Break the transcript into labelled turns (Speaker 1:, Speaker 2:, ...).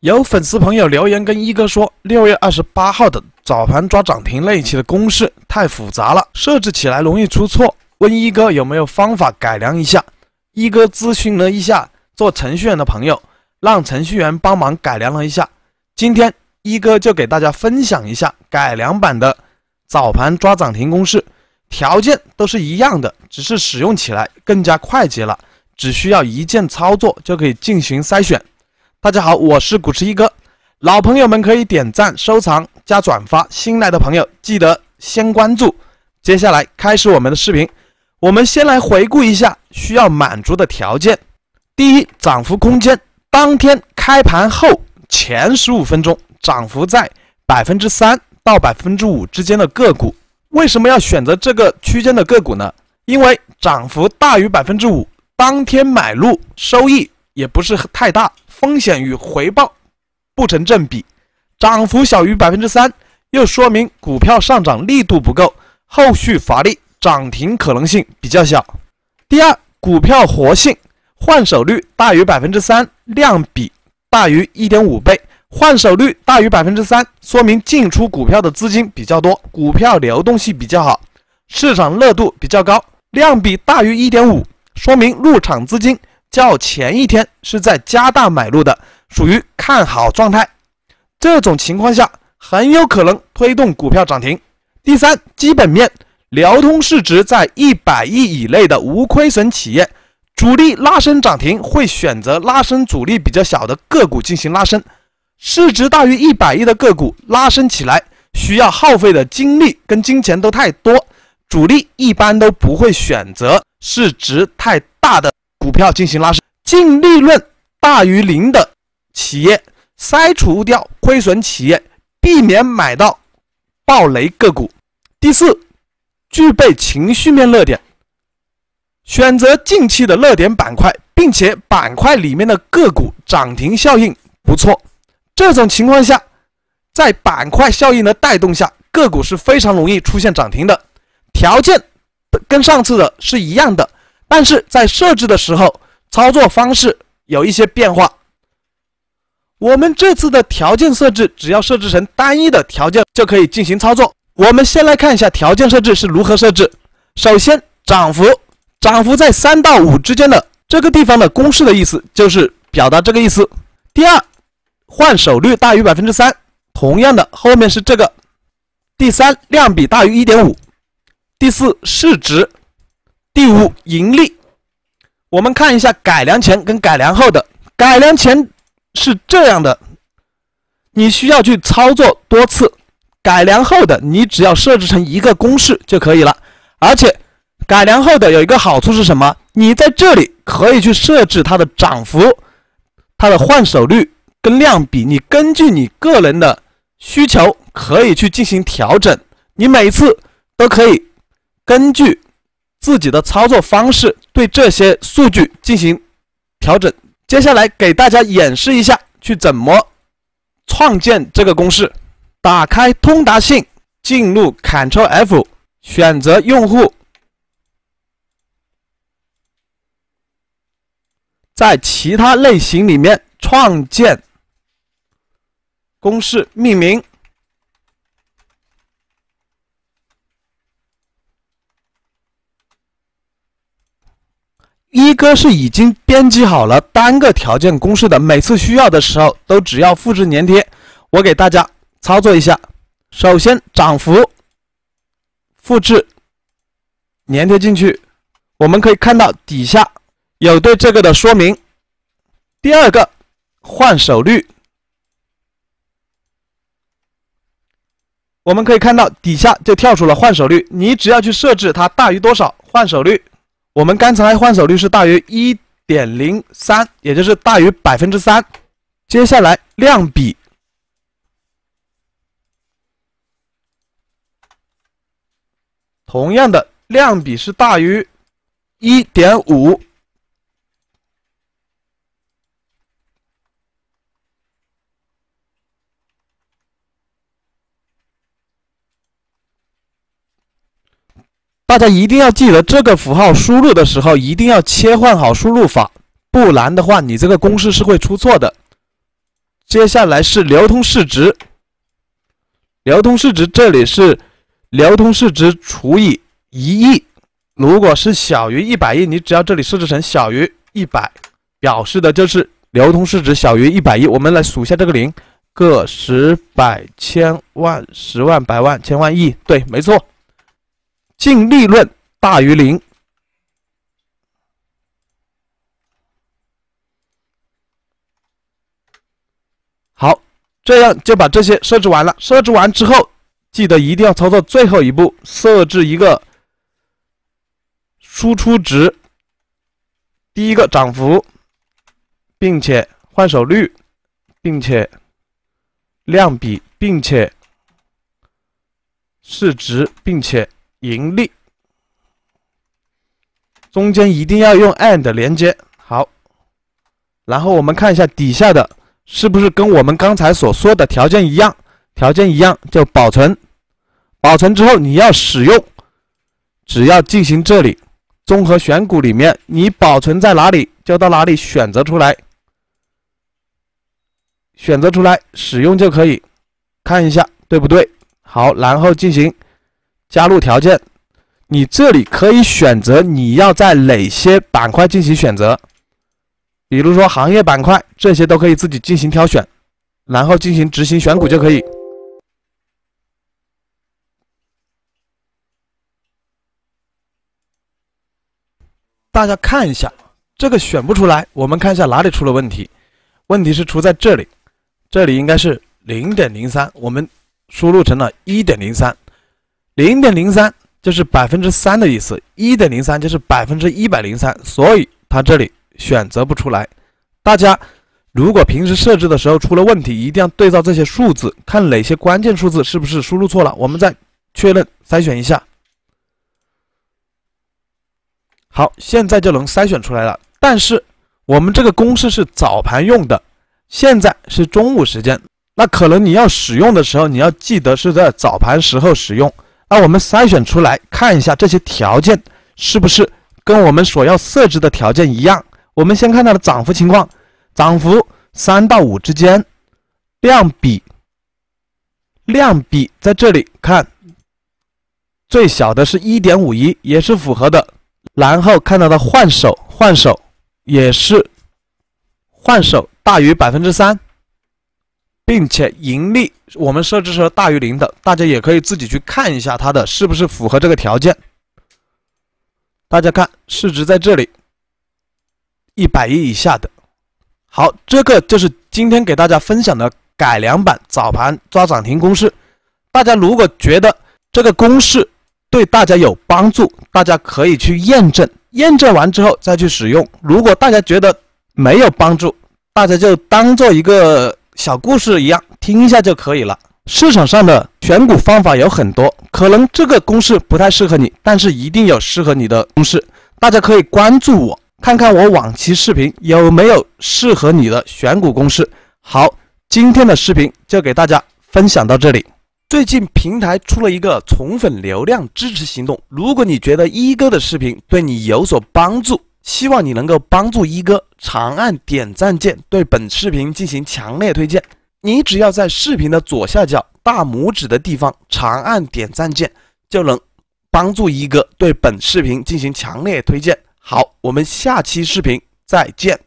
Speaker 1: 有粉丝朋友留言跟一哥说，六月二十八号的早盘抓涨停那一期的公式太复杂了，设置起来容易出错，问一哥有没有方法改良一下。一哥咨询了一下做程序员的朋友，让程序员帮忙改良了一下。今天一哥就给大家分享一下改良版的早盘抓涨停公式，条件都是一样的，只是使用起来更加快捷了，只需要一键操作就可以进行筛选。大家好，我是股市一哥，老朋友们可以点赞、收藏、加转发，新来的朋友记得先关注。接下来开始我们的视频，我们先来回顾一下需要满足的条件。第一，涨幅空间，当天开盘后前十五分钟涨幅在百分之三到百分之五之间的个股，为什么要选择这个区间的个股呢？因为涨幅大于百分之五，当天买入收益也不是太大。风险与回报不成正比，涨幅小于百分之三，又说明股票上涨力度不够，后续乏力，涨停可能性比较小。第二，股票活性，换手率大于百分之三，量比大于一点五倍，换手率大于百分之三，说明进出股票的资金比较多，股票流动性比较好，市场热度比较高。量比大于一点五，说明入场资金。较前一天是在加大买入的，属于看好状态。这种情况下很有可能推动股票涨停。第三，基本面，辽通市值在一百亿以内的无亏损企业，主力拉升涨停会选择拉升阻力比较小的个股进行拉升。市值大于一百亿的个股拉升起来需要耗费的精力跟金钱都太多，主力一般都不会选择市值太大的。股票进行拉升，净利润大于零的企业筛除掉亏损企业，避免买到暴雷个股。第四，具备情绪面热点，选择近期的热点板块，并且板块里面的个股涨停效应不错。这种情况下，在板块效应的带动下，个股是非常容易出现涨停的。条件跟上次的是一样的。但是在设置的时候，操作方式有一些变化。我们这次的条件设置，只要设置成单一的条件就可以进行操作。我们先来看一下条件设置是如何设置。首先，涨幅，涨幅在三到五之间的这个地方的公式的意思就是表达这个意思。第二，换手率大于百分之三，同样的后面是这个。第三，量比大于一点五。第四，市值。第五，盈利。我们看一下改良前跟改良后的。改良前是这样的，你需要去操作多次；改良后的，你只要设置成一个公式就可以了。而且改良后的有一个好处是什么？你在这里可以去设置它的涨幅、它的换手率跟量比，你根据你个人的需求可以去进行调整。你每次都可以根据。自己的操作方式对这些数据进行调整。接下来给大家演示一下，去怎么创建这个公式。打开通达信，进入 Ctrl F，选择用户，在其他类型里面创建公式，命名。一哥是已经编辑好了单个条件公式的，每次需要的时候都只要复制粘贴。我给大家操作一下，首先涨幅复制粘贴进去，我们可以看到底下有对这个的说明。第二个换手率，我们可以看到底下就跳出了换手率，你只要去设置它大于多少换手率。我们刚才换手率是大于一点零三，也就是大于百分之三。接下来量比，同样的量比是大于一点五。大家一定要记得，这个符号输入的时候一定要切换好输入法，不然的话，你这个公式是会出错的。接下来是流通市值，流通市值这里是流通市值除以一亿，如果是小于一百亿，你只要这里设置成小于一百，表示的就是流通市值小于一百亿。我们来数一下这个零，个十百千万十万百万千万亿，对，没错，净利润大于零。好，这样就把这些设置完了。设置完之后，记得一定要操作最后一步，设置一个输出值。第一个涨幅，并且换手率，并且量比，并且市值，并且盈利，中间一定要用 AND 连接。好，然后我们看一下底下的。是不是跟我们刚才所说的条件一样？条件一样就保存，保存之后你要使用，只要进行这里综合选股里面，你保存在哪里就到哪里选择出来，选择出来使用就可以，看一下对不对？好，然后进行加入条件，你这里可以选择你要在哪些板块进行选择。比如说行业板块，这些都可以自己进行挑选，然后进行执行选股就可以。大家看一下，这个选不出来，我们看一下哪里出了问题。问题是出在这里，这里应该是零点零三，我们输入成了一点零三。零点零三就是百分之三的意思，一点零三就是百分之一百零三，所以它这里。选择不出来，大家如果平时设置的时候出了问题，一定要对照这些数字，看哪些关键数字是不是输入错了，我们再确认筛选一下。好，现在就能筛选出来了。但是我们这个公式是早盘用的，现在是中午时间，那可能你要使用的时候，你要记得是在早盘时候使用。那我们筛选出来看一下这些条件是不是跟我们所要设置的条件一样。我们先看它的涨幅情况，涨幅三到五之间，量比，量比在这里看，最小的是一点五一，也是符合的。然后看到的换手，换手也是换手大于百分之三，并且盈利我们设置是大于零的，大家也可以自己去看一下它的是不是符合这个条件。大家看市值在这里。一百亿以下的，好，这个就是今天给大家分享的改良版早盘抓涨停公式。大家如果觉得这个公式对大家有帮助，大家可以去验证，验证完之后再去使用。如果大家觉得没有帮助，大家就当做一个小故事一样听一下就可以了。市场上的选股方法有很多，可能这个公式不太适合你，但是一定有适合你的公式。大家可以关注我。看看我往期视频有没有适合你的选股公式。好，今天的视频就给大家分享到这里。最近平台出了一个宠粉流量支持行动，如果你觉得一哥的视频对你有所帮助，希望你能够帮助一哥长按点赞键，对本视频进行强烈推荐。你只要在视频的左下角大拇指的地方长按点赞键，就能帮助一哥对本视频进行强烈推荐。好，我们下期视频再见。